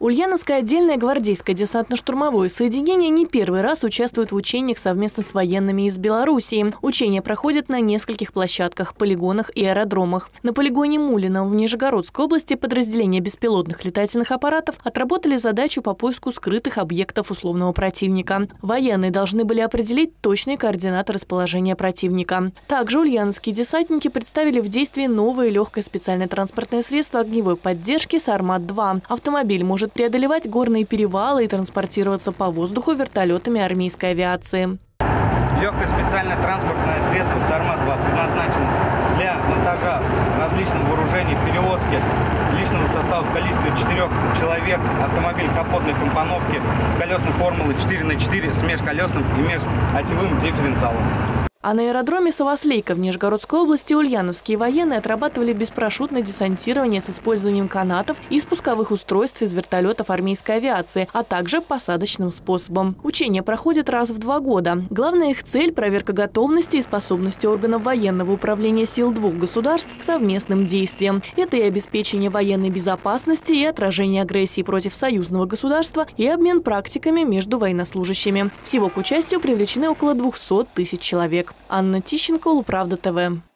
Ульяновское отдельное гвардейское десантно-штурмовое соединение не первый раз участвует в учениях совместно с военными из Белоруссии. Учения проходят на нескольких площадках, полигонах и аэродромах. На полигоне Мулина в Нижегородской области подразделения беспилотных летательных аппаратов отработали задачу по поиску скрытых объектов условного противника. Военные должны были определить точные координаты расположения противника. Также ульяновские десантники представили в действии новое легкое специальное транспортное средство огневой поддержки «Сармат-2». Автомобиль может преодолевать горные перевалы и транспортироваться по воздуху вертолетами армейской авиации. Легкое специальное транспортное средство «Сармат-2» предназначено для монтажа различных вооружений, перевозки личного состава в количестве 4 человек, автомобиль капотной компоновки с колесной формулой 4 на 4 с межколесным и межосевым дифференциалом. А на аэродроме Савослейка в Нижегородской области ульяновские военные отрабатывали беспарашютное десантирование с использованием канатов и спусковых устройств из вертолетов армейской авиации, а также посадочным способом. Учения проходят раз в два года. Главная их цель – проверка готовности и способности органов военного управления сил двух государств к совместным действиям. Это и обеспечение военной безопасности, и отражение агрессии против союзного государства, и обмен практиками между военнослужащими. Всего к участию привлечены около 200 тысяч человек. Анна Тищенко, Правда ТВ.